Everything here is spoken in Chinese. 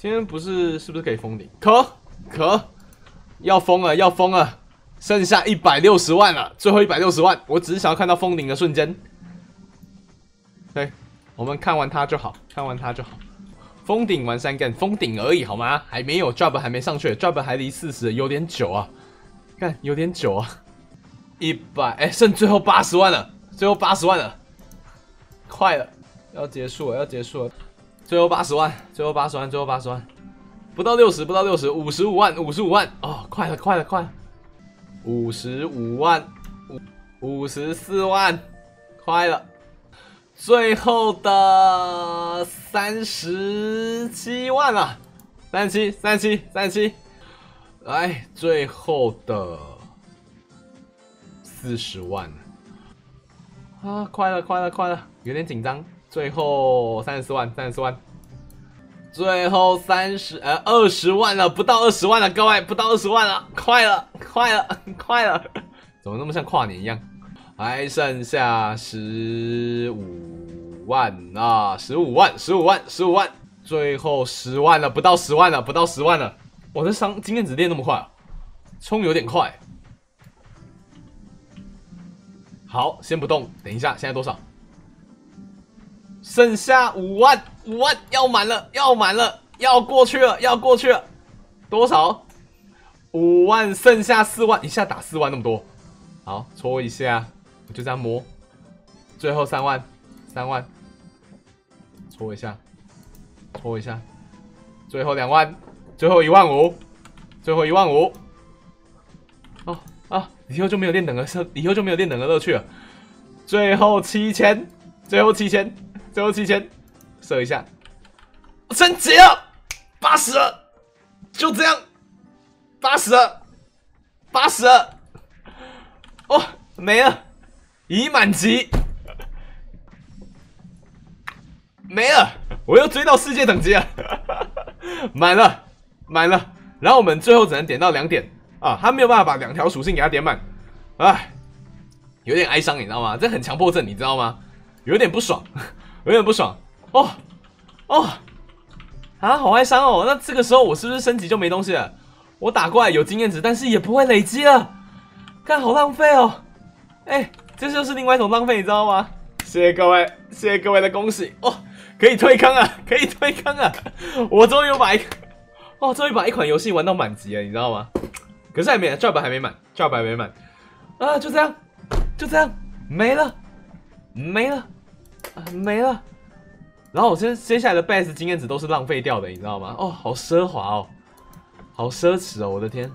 今天不是是不是可以封顶？可可要封了，要封了，剩下一百六十万了，最后一百六十万，我只是想要看到封顶的瞬间。对，我们看完它就好，看完它就好。封顶完三干，封顶而已好吗？还没有 job 还没上去，job 还离四十有点久啊，看有点久啊。一百哎，剩最后八十万了，最后八十万了，快了，要结束了，要结束了，最后八十万，最后八十万，最后八十万，不到六十，不到六十，五十五万，五十五万，哦，快了，快了，快了，五十五万，五五十四万，快了，最后的三十七万了，三十七，三十七，三十七，来，最后的。四十万啊！快了，快了，快了，有点紧张。最后三十四万，三十四万，最后三十呃二十万了，不到二十万了，各位，不到二十万了，快了，快了，快了，怎么那么像跨年一样？还剩下十五万啊！十五万，十五万，十五万，最后十万了，不到十万了，不到十万了。我的伤经验值练那么快，啊冲有点快。好，先不动，等一下，现在多少？剩下五万，五万要满了，要满了，要过去了，要过去了，多少？五万，剩下四万，一下打四万那么多，好，搓一下，就这样摸，最后三万，三万，搓一下，搓一下，最后两万，最后一万五，最后一万五，哦。啊！以后就没有练等的乐，以后就没有练等的乐趣了。最后七千，最后七千，最后七千，射一下，升级了，八十，就这样，八十，八十，哦，没了，已满级，没了，我又追到世界等级了，满了，满了，然后我们最后只能点到两点。啊，他没有办法把两条属性给他点满，哎，有点哀伤，你知道吗？这很强迫症，你知道吗？有点不爽，有点不爽。哦，哦，啊，好哀伤哦。那这个时候我是不是升级就没东西了？我打怪有经验值，但是也不会累积了，看好浪费哦。哎，这就是另外一种浪费，你知道吗？谢谢各位，谢谢各位的恭喜哦，可以退坑啊，可以退坑啊！我终于把一，哦，终于把一款游戏玩到满级了，你知道吗？可是还没，job 还没满，job 还没满，啊，就这样，就这样，没了，没了，啊，没了。然后我接接下来的 base 经验值都是浪费掉的，你知道吗？哦，好奢华哦，好奢侈哦，我的天。